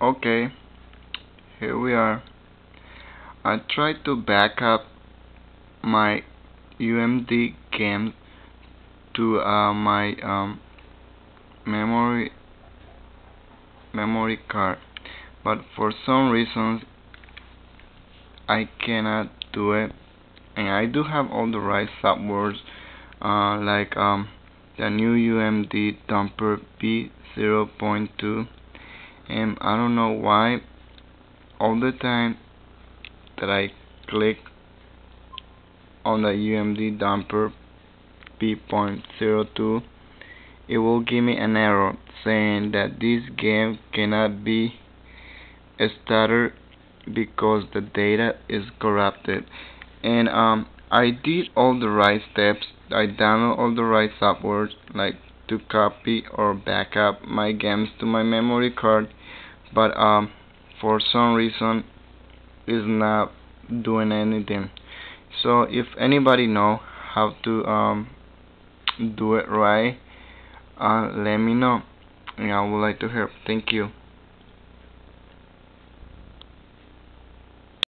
okay here we are. I tried to back up my UMD game to uh, my um, memory memory card but for some reasons I cannot do it. And I do have all the right subwords uh, like um, the new UMD dumper V0.2 and I don't know why all the time that I click on the UMD dumper V.02 it will give me an error saying that this game cannot be started because the data is corrupted. And um I did all the right steps. I download all the right software like to copy or backup my games to my memory card but um for some reason is not doing anything. So if anybody know how to um do it right uh, let me know and I would like to help. Thank you